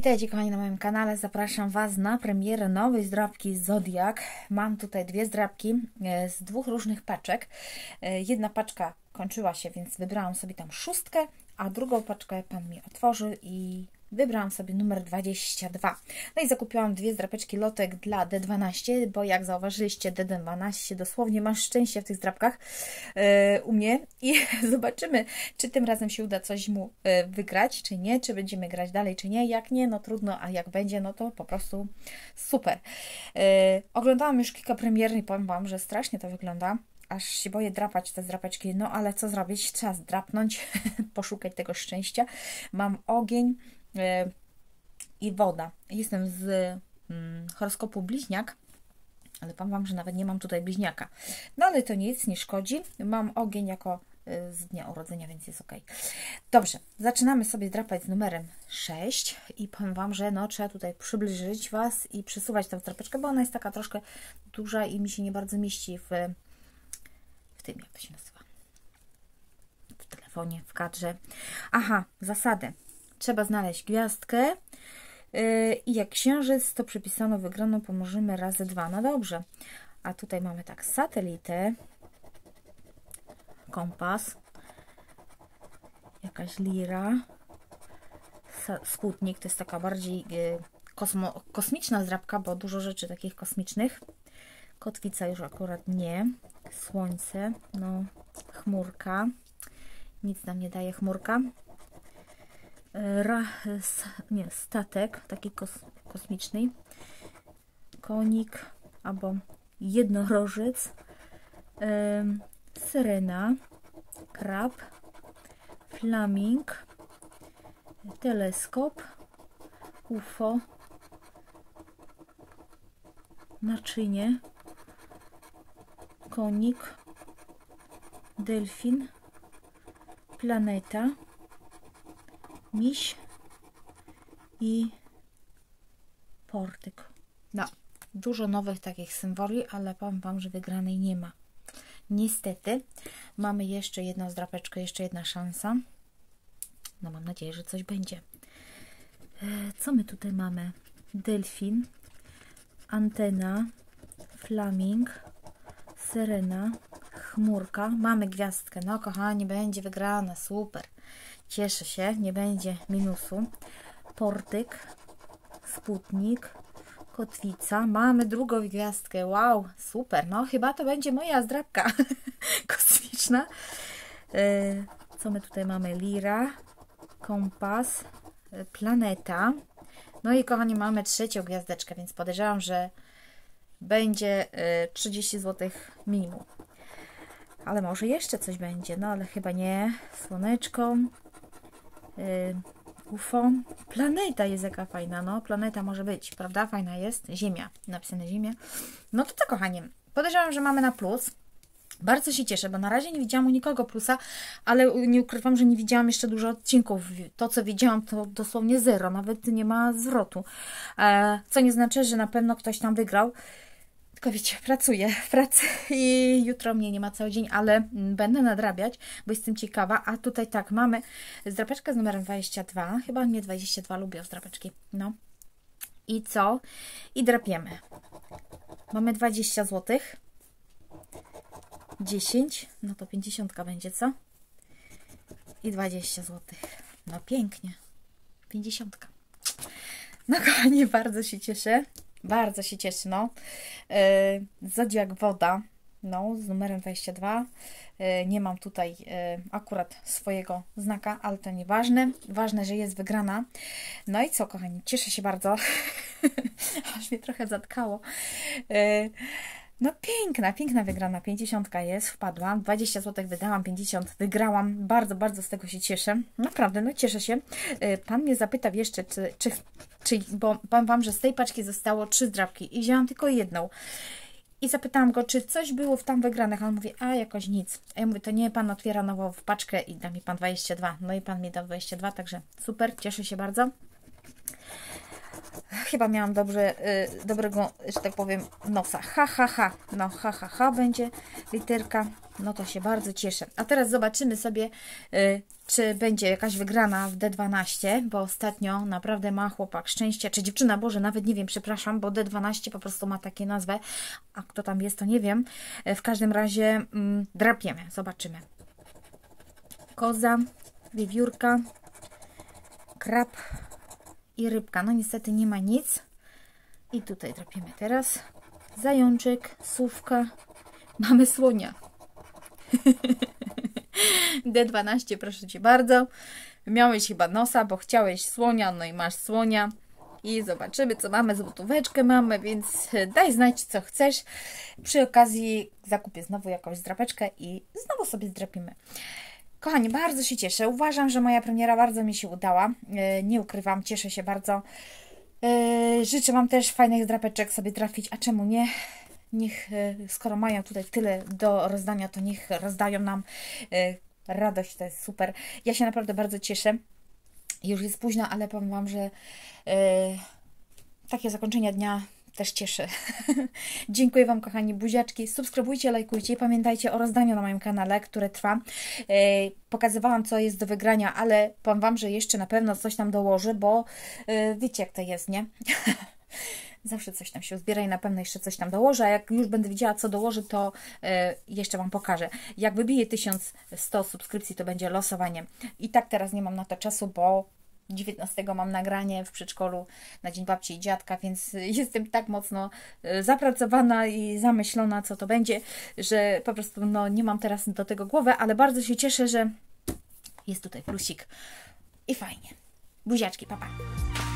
Witajcie kochani na moim kanale. Zapraszam Was na premierę nowej zdrabki Zodiak. Mam tutaj dwie zdrabki e, z dwóch różnych paczek. E, jedna paczka kończyła się, więc wybrałam sobie tam szóstkę, a drugą paczkę Pan mi otworzył i wybrałam sobie numer 22. No i zakupiłam dwie zdrapeczki lotek dla D12, bo jak zauważyliście, D12 dosłownie masz szczęście w tych zdrapkach yy, u mnie i zobaczymy, czy tym razem się uda coś mu yy, wygrać, czy nie, czy będziemy grać dalej, czy nie. Jak nie, no trudno, a jak będzie, no to po prostu super. Yy, oglądałam już kilka premier i powiem Wam, że strasznie to wygląda aż się boję drapać te zdrapeczki, no ale co zrobić? Trzeba zdrapnąć, poszukać tego szczęścia. Mam ogień, i woda. Jestem z mm, horoskopu bliźniak, ale powiem Wam, że nawet nie mam tutaj bliźniaka. No ale to nic, nie szkodzi. Mam ogień jako e, z dnia urodzenia, więc jest ok. Dobrze, zaczynamy sobie drapać z numerem 6 i powiem Wam, że no, trzeba tutaj przybliżyć Was i przesuwać tę drapeczkę, bo ona jest taka troszkę duża i mi się nie bardzo mieści w, w tym, jak to się nazywa, w telefonie, w kadrze. Aha, zasady trzeba znaleźć gwiazdkę yy, i jak księżyc, to przypisano wygraną pomożemy razy dwa. No dobrze. A tutaj mamy tak satelitę, kompas, jakaś lira, skutnik, to jest taka bardziej yy, kosmo, kosmiczna zdrabka, bo dużo rzeczy takich kosmicznych. Kotwica już akurat nie. Słońce, no, chmurka. Nic nam nie daje chmurka. Ra, nie, statek, taki kos, kosmiczny, konik albo jednorożec, syrena, krab, flaming, teleskop, UFO, naczynie, konik, delfin, planeta, miś i portyk. No, dużo nowych takich symboli, ale powiem Wam, że wygranej nie ma. Niestety, mamy jeszcze jedną zdrapeczkę, jeszcze jedna szansa. No mam nadzieję, że coś będzie. E, co my tutaj mamy? Delfin, antena, flaming, syrena, chmurka. Mamy gwiazdkę. No kochani, będzie wygrana. Super. Cieszę się, nie będzie minusu. Portyk, sputnik, kotwica. Mamy drugą gwiazdkę. Wow, super. No chyba to będzie moja zdrabka kosmiczna. E, co my tutaj mamy? Lira, kompas, e, planeta. No i kochani, mamy trzecią gwiazdeczkę, więc podejrzewam, że będzie 30 e, zł minimum. Ale może jeszcze coś będzie, no ale chyba nie. Słoneczko, UFO. Planeta jest jaka fajna, no. Planeta może być, prawda? Fajna jest. Ziemia, napisane Ziemia. No to tak, kochanie. Podejrzewam, że mamy na plus. Bardzo się cieszę, bo na razie nie widziałam u nikogo plusa, ale nie ukrywam, że nie widziałam jeszcze dużo odcinków. To, co widziałam, to dosłownie zero, nawet nie ma zwrotu. E, co nie znaczy, że na pewno ktoś tam wygrał. Tylko wiecie, pracuję w pracy i jutro mnie nie ma cały dzień, ale będę nadrabiać, bo jestem ciekawa. A tutaj tak, mamy zdrapeczkę z numerem 22. Chyba mnie 22 lubią zdrapeczki. No. I co? I drapiemy. Mamy 20 zł. 10, no to 50 będzie, co? I 20 zł. No pięknie. 50. No kochani, bardzo się cieszę. Bardzo się cieszę, no. Yy, Zodiak Woda, no, z numerem 22. Yy, nie mam tutaj yy, akurat swojego znaka, ale to nieważne. Ważne, że jest wygrana. No i co, kochani, cieszę się bardzo. Aż mnie trochę zatkało. No piękna, piękna wygrana. 50 jest, wpadłam. 20 zł wydałam, 50 wygrałam. Bardzo, bardzo z tego się cieszę. Naprawdę, no cieszę się. Y, pan mnie zapytał jeszcze, czy, czy, czy bo powiem Wam, że z tej paczki zostało trzy zdrabki i wzięłam tylko jedną. I zapytałam go, czy coś było w tam wygranych. On mówi, a jakoś nic. A ja mówię, to nie, pan otwiera nową paczkę i da mi pan 22. No i pan mi dał 22, także super, cieszę się bardzo. Chyba miałam dobrze, y, dobrego, że tak powiem, nosa. Ha, ha, ha. No, ha, ha, ha będzie literka. No to się bardzo cieszę. A teraz zobaczymy sobie, y, czy będzie jakaś wygrana w D12, bo ostatnio naprawdę ma chłopak szczęścia, czy dziewczyna, Boże, nawet nie wiem, przepraszam, bo D12 po prostu ma takie nazwę, a kto tam jest, to nie wiem. Y, w każdym razie mm, drapiemy, zobaczymy. Koza, wiewiórka, krab, i rybka. No niestety nie ma nic. I tutaj trapiemy teraz. Zajączek, słówka. Mamy słonia. D12, proszę Cię bardzo. Miałeś chyba nosa, bo chciałeś słonia, no i masz słonia. I zobaczymy, co mamy. Złotóweczkę mamy, więc daj znać, co chcesz. Przy okazji zakupię znowu jakąś zdrapeczkę i znowu sobie zdrapimy. Kochani, bardzo się cieszę. Uważam, że moja premiera bardzo mi się udała. E, nie ukrywam, cieszę się bardzo. E, życzę Wam też fajnych drapeczek sobie trafić, a czemu nie? Niech, e, skoro mają tutaj tyle do rozdania, to niech rozdają nam radość, to jest super. Ja się naprawdę bardzo cieszę. Już jest późno, ale powiem Wam, że takie zakończenie dnia też cieszy. Dziękuję Wam, kochani buziaczki. Subskrybujcie, lajkujcie i pamiętajcie o rozdaniu na moim kanale, które trwa. Yy, pokazywałam, co jest do wygrania, ale powiem Wam, że jeszcze na pewno coś tam dołożę, bo yy, wiecie, jak to jest, nie? Zawsze coś tam się zbiera i na pewno jeszcze coś tam dołożę, a jak już będę widziała, co dołoży, to yy, jeszcze Wam pokażę. Jak wybiję 1100 subskrypcji, to będzie losowanie. I tak teraz nie mam na to czasu, bo 19 mam nagranie w przedszkolu na Dzień Babci i Dziadka, więc jestem tak mocno e, zapracowana i zamyślona, co to będzie, że po prostu no, nie mam teraz do tego głowy, ale bardzo się cieszę, że jest tutaj plusik i fajnie. Buziaczki, papa. Pa.